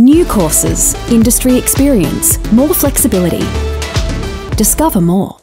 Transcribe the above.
New courses, industry experience, more flexibility. Discover more.